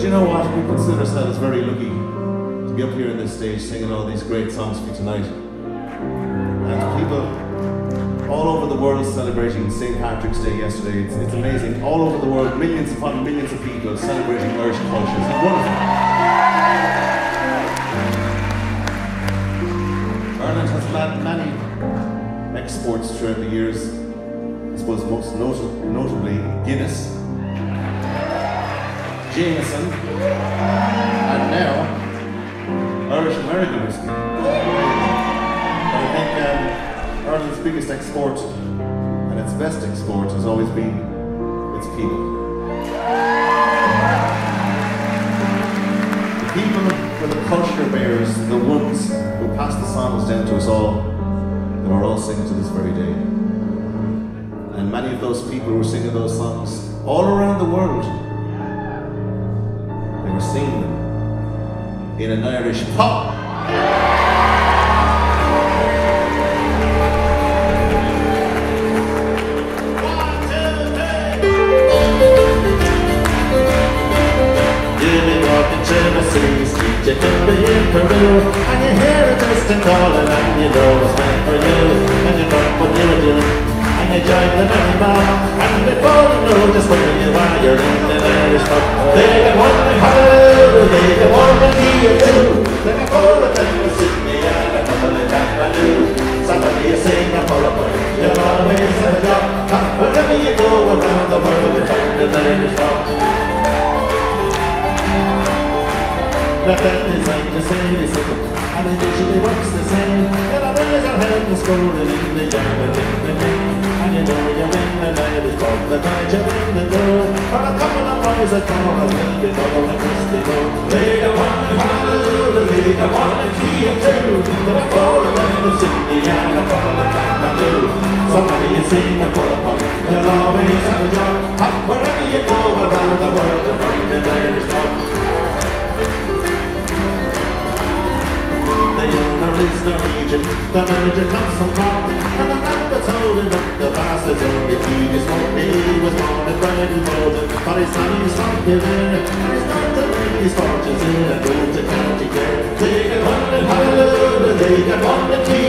you know what? We consider ourselves very lucky to be up here on this stage singing all these great songs for you tonight. And people all over the world celebrating St. Patrick's Day yesterday. It's, it's amazing. All over the world, millions upon millions of people celebrating Irish culture. It's wonderful. Ireland has had many exports throughout the years. I suppose most not- notably Guinness, Jameson, and now Irish American whiskey. I think um, Ireland's biggest export and its best export has always been its people. The people were the culture bearers, the ones who passed the songs down to us all that are all singing to this very day. And many of those people who were singing those songs all around the world were singing them in an Irish pub. One, two, three. You be walking Tennessee Street, you could be in Peru, and you hear a distant calling, and you know it's meant for you, and you know what you doing, and you join the merry mob, and before you know just where you are, you're in an Irish pub. The band is like the same, it's simple, and it usually works the same. And I raise our hand to school and in the yard and in the rain. And you know you're in the night, it's called the night you're in the door. For a couple of boys that call a little bit double and Christy. They got one in Honolulu, got one in Key and two. There are four of them in Sydney and a couple in Kathmandu. Somebody is singing a full of fun, you'll always the world. The the manager comes from Cork, and the man that's holding up the bastards only he is what he was born in Belgium, but his son is from Kildare, and he's not make his fortunes in a to County Clare. They got one in Honolulu, they got one in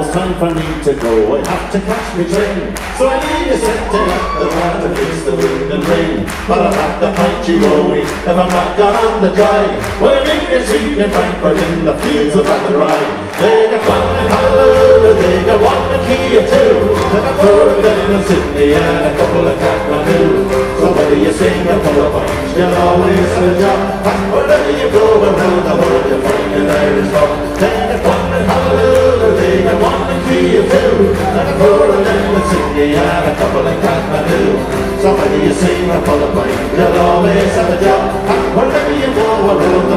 It's time for me to go, I have to catch my train. So I need a set to let the water face the wind and rain. But I'm not the punchy road if I'm not gone on the drive We're in the street in Frankfurt in the fields of Athenry They got one in Honolulu, they got one in Kia too. They got of them in Sydney and a couple in Kathmandu. So whether you sing or pull a punch, you'll always have a job. And wherever you go around the world you'll find an Irish pub of them in Sydney and a couple in Kathmandu So whether you sing or pull a punch, you'll always have a job. Wherever you go around